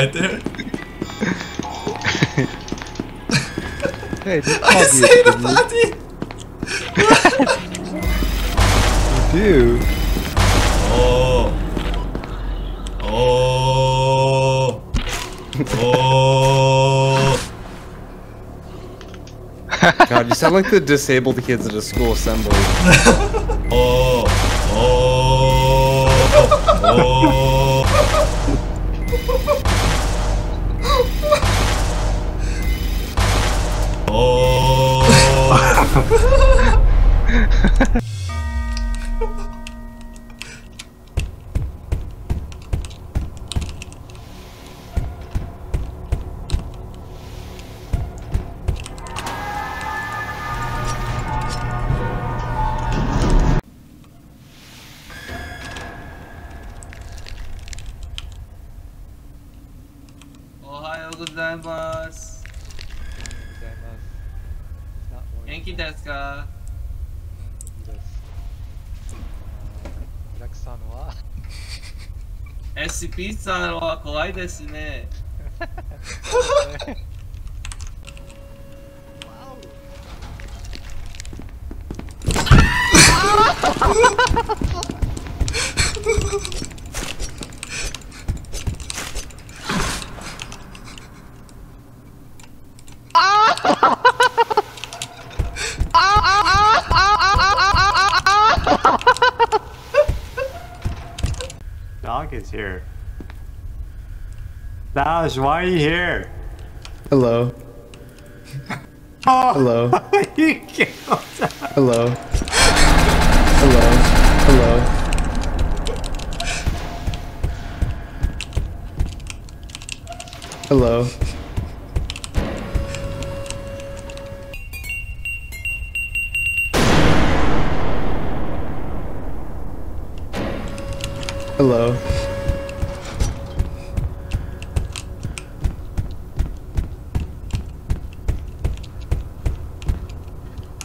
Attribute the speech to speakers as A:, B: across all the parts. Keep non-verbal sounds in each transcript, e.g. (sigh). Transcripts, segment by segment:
A: right there.
B: Hey,
A: I
B: a
A: the party.
B: Dude.
A: Oh. Oh. Oh.
B: God, you sound like the disabled kids at a school assembly. (laughs)
A: Oh. Oh. Oh. oh.
C: おはようございます。元気ですか？
D: お客さんは
C: ?SCP さんは怖いですね。
E: Dog is here. Dodge, why are you here?
B: Hello.
E: Oh,
B: Hello. (laughs)
E: you killed
B: Hello. Hello. Hello. Hello. Hello.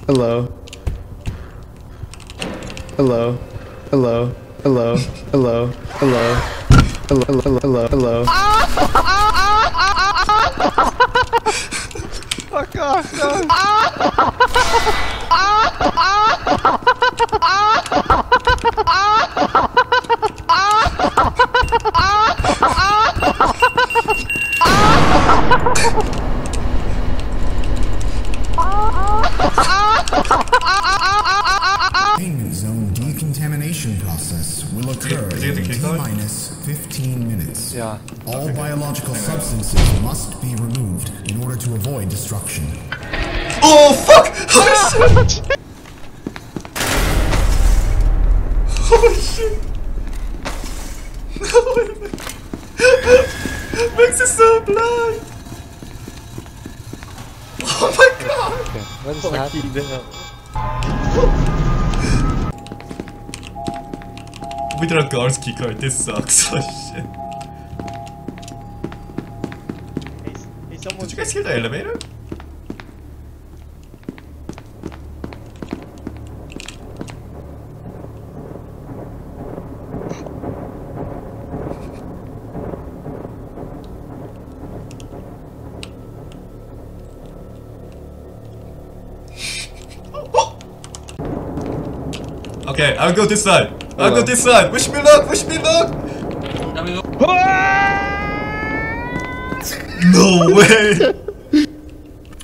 B: Hello. Hello. Hello. Hello. Hello. Hello. Hello. Hello. Hello. Hello.
D: Fuck off, no!
F: Substances must be removed in order to avoid destruction.
A: Oh fuck! Oh shit! Holy shit! Makes it so blind! Oh my god!
D: Okay, what is that?
A: We did a guard's key card, this sucks. (laughs) Oh shit. Guys hear the elevator? (laughs) Okay, I'll go this side. I'll go this side. Wish me luck. Wish me luck. No way. (laughs)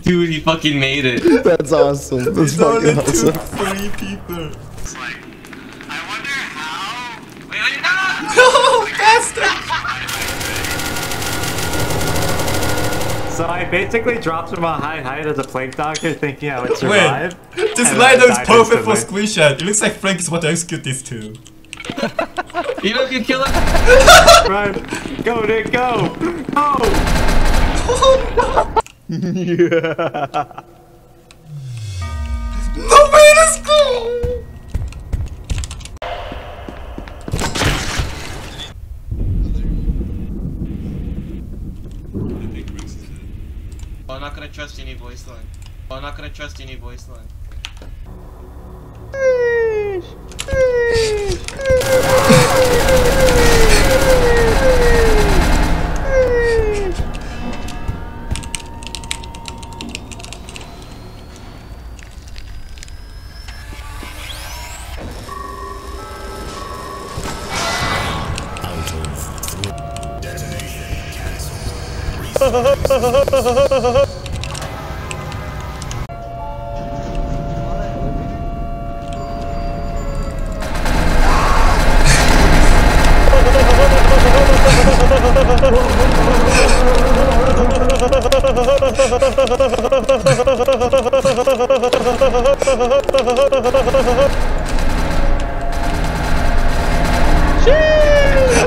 C: Dude, he fucking made it.
B: That's awesome. That's
A: It's only
B: fucking
A: two,
B: awesome.
A: three people.
C: I wonder how. Wait, wait, no!
A: No, bastard.
E: So I basically dropped from a high height as a plague doctor thinking I would survive.
A: Wait, this
E: and
A: line
E: then
A: is perfect for
E: instantly.
A: screenshot. It looks like Frank is about to execute these two.
C: You know, don't get killed.
E: Run! Go, Nick, go! Go!
A: No way, let's go!
C: I'm not gonna trust any voice line. I'm not gonna trust any voice line.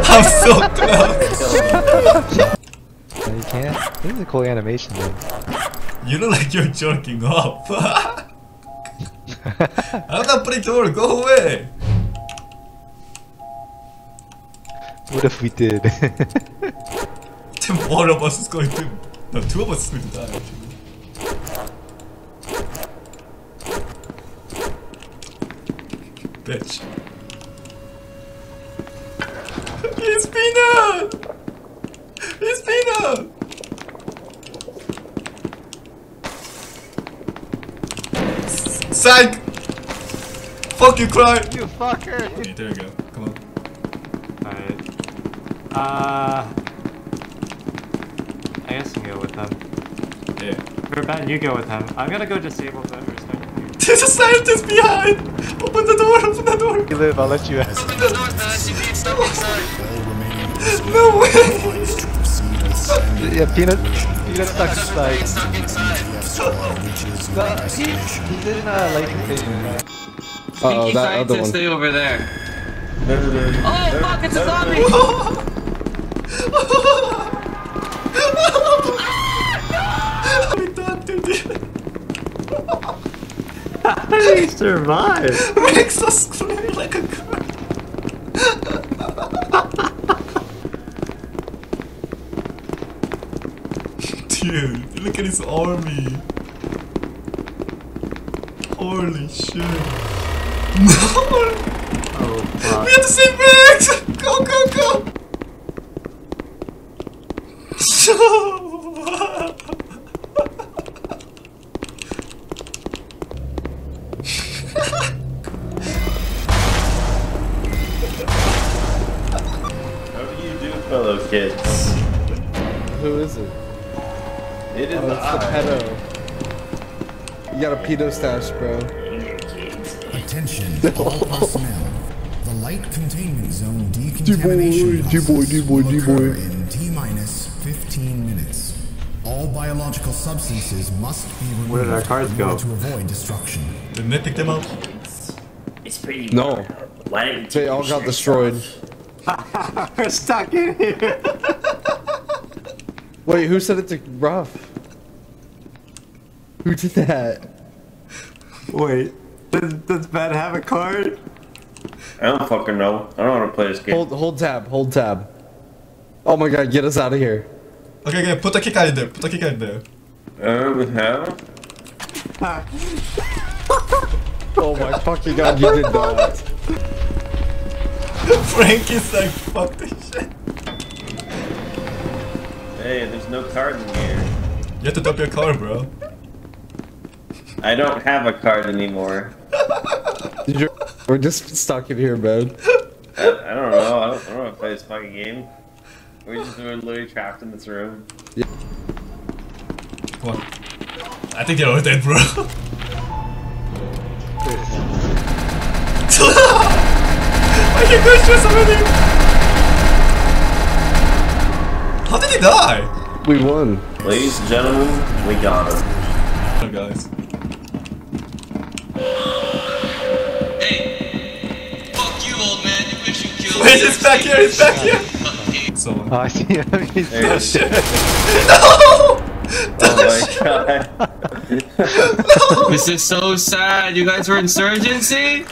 A: I'm so close.
D: No, can't. This is a cool animation though.
A: You look like you're jerking off. (laughs) I'm not pretty door. Go away.
D: What if we did? (laughs)
A: One of us is going to. No, two of us is going to die. Actually. Bitch. (laughs) It's peanut. It's peanut. Psych. Fuck you, cry.
D: you fucker!
A: Okay, there you go. Come on.
E: Alright. Uh. I guess I can go with them.
A: Yeah.
E: For Ben, you go with him. I'm gonna go disable the respect.
A: There's a scientist behind. Open the door. Open the door.
D: You live, I'll let you ask.
C: Open the door, man. You need something inside.
F: All remaining prisoners
A: No way.
D: Yeah, Peanut. Peanut stuck inside.
C: Stuck (laughs) inside.
F: Squad reaches
D: No, he,
F: destination.
D: he's in uh, light containment.
B: Uh oh,
C: Pinky
B: that other one.
C: stay over there. Oh fuck, it's a zombie!
A: We don't do this.
E: How did he survive? (laughs)
A: Makes us scream like a girl. (laughs) Dude, look at his army. Holy shit. No!
E: Oh, fuck.
A: We have the same bags! Go, go, go!
G: How do you do, fellow kids?
B: Who is it?
G: It is
B: Oh, it's the
G: I.
B: pedo. You got a pedo stash, bro.
F: Attention, (laughs) all personnel. The light containment zone decontamination
B: D-boy, D-boy,
F: process will
B: D-boy.
F: occur in T minus 15 minutes. All biological substances must be removed
E: Where did our cards
F: in order
E: go?
F: to avoid destruction.
A: Didn't they pick them up?
H: It's pretty.
B: No.
H: Why didn't you
B: They
H: take
B: all got destroyed. (laughs)
E: We're stuck in here.
B: Wait, who said it's a rough? Who did that?
E: Wait. Does, does Ben have a card?
G: I don't fucking know. I don't want to play this game.
B: Hold, hold tab, hold tab. Oh my god, get us out of here.
A: Okay, okay, put the kick out in there. Put the kick out in there.
G: Uh, we have? (laughs)
B: Oh my fucking god, you did not. (laughs)
A: Frank is like, fuck this shit.
G: Hey, there's no card in here.
A: You have to dump your car, bro.
G: I don't have a card anymore.
B: Did you- We're just stuck in here, man.
G: I, I don't know. I don't, I don't want to play this fucking game. We're just we're literally trapped in this room.
A: Come on. I think they're all dead, bro. (laughs) I can go through somebody. How did he die?
B: We won.
G: Ladies and gentlemen, we got him.
A: Oh, guys.
C: Wish you killed
A: Wait,
C: me.
A: he's back here, he's back here.
C: Fucking-
A: So,
D: Oh, I see him. (laughs) He's
G: There
A: shit. no!
G: Oh my god. (laughs) no!
C: This is so sad. You guys were insurgency?